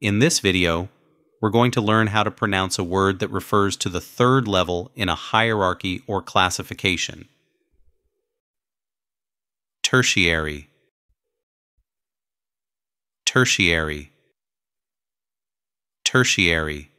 In this video, we're going to learn how to pronounce a word that refers to the third level in a hierarchy or classification. Tertiary. Tertiary. Tertiary.